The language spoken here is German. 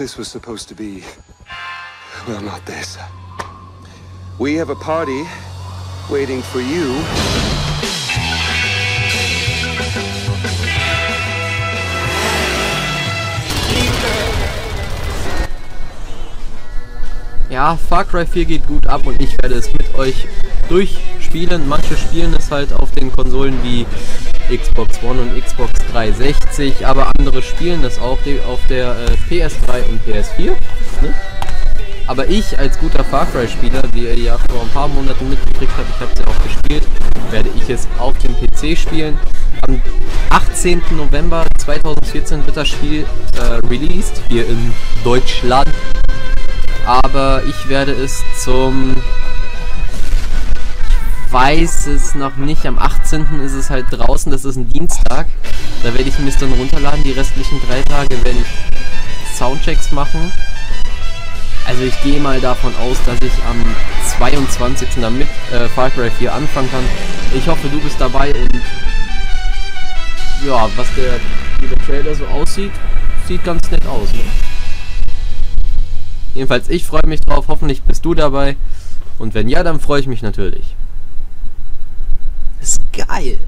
This was supposed to be. Well, not this. We have a party waiting for you. Ja, Far Cry 4 geht gut ab und ich werde es mit euch durchspielen. Manche spielen es halt auf den Konsolen wie Xbox One und Xbox 360, aber andere spielen es auch auf der äh, PS3 und PS4. Ne? Aber ich als guter Far Cry Spieler, wie ihr ja vor ein paar Monaten mitgekriegt habt, ich habe es ja auch gespielt, werde ich es auf dem PC spielen. Am 18. November 2014 wird das Spiel äh, released, hier in Deutschland aber ich werde es zum weiß es noch nicht. Am 18. ist es halt draußen, das ist ein Dienstag. Da werde ich mir es dann runterladen. Die restlichen drei Tage werde ich Soundchecks machen. Also ich gehe mal davon aus, dass ich am 22. damit äh, Far Cry 4 anfangen kann. Ich hoffe, du bist dabei und ja, was der, der Trailer so aussieht, sieht ganz nett aus. Ne? Jedenfalls, ich freue mich drauf. Hoffentlich bist du dabei. Und wenn ja, dann freue ich mich natürlich. Geil.